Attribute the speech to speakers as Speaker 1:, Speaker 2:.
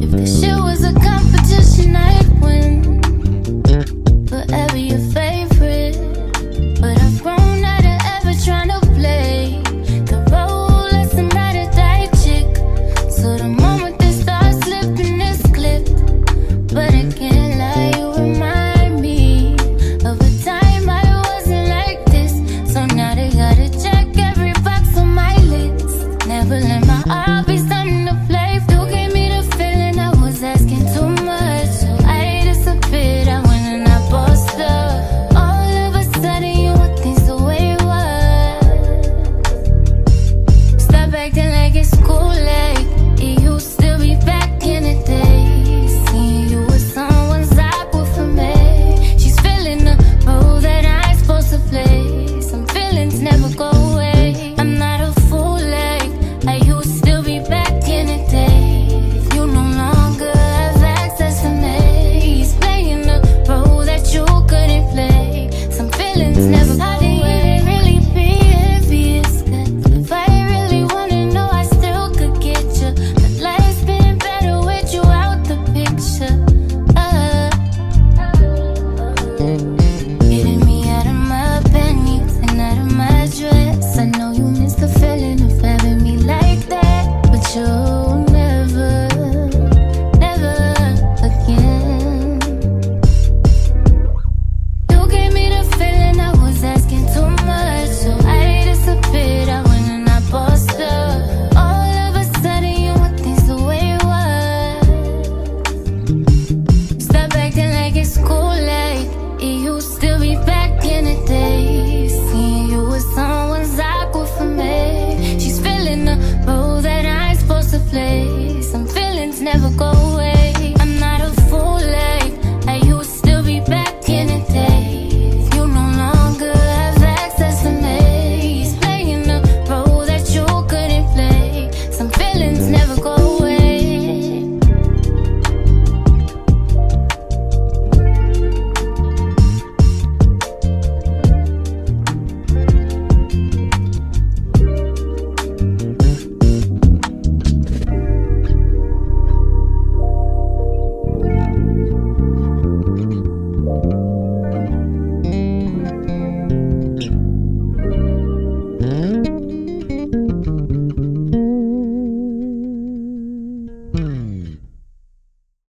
Speaker 1: If this shit was a competition, I'd It's never never